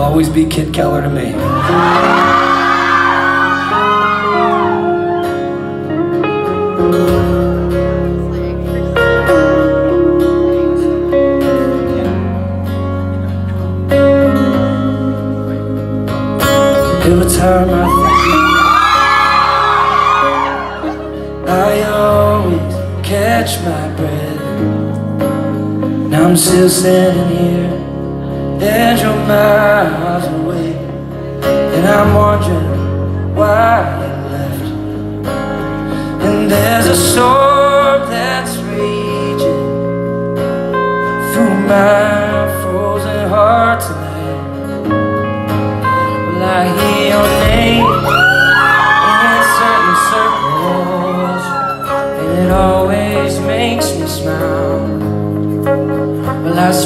You'll always be Kid Keller to me. Every time I think I always catch my breath. Now I'm still standing here And you're miles away And I'm wondering why you left. And there's a storm that's raging Through my frozen heart tonight. I hear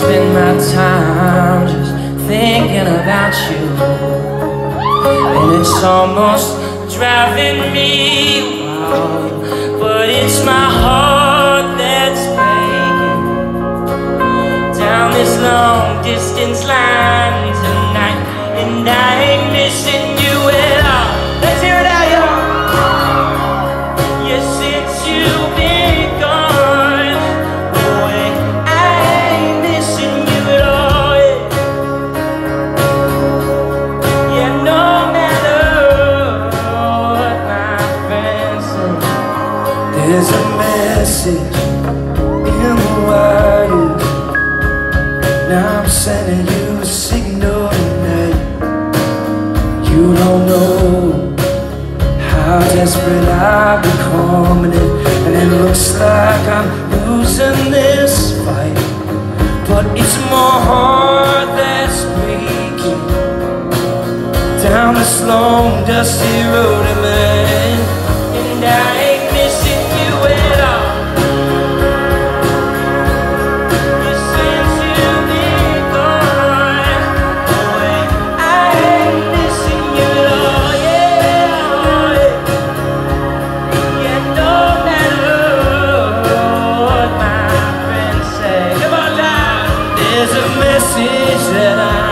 spend my time just thinking about you, and it's almost driving me wild. But it's my heart that's breaking down this long distance line tonight, and I ain't missing there's a message in the wire. Now I'm sending you a signal tonight. You don't know how desperate I've become, and it, and it looks like I'm losing this fight. But it's my heart that's breaking down this long, dusty road, what my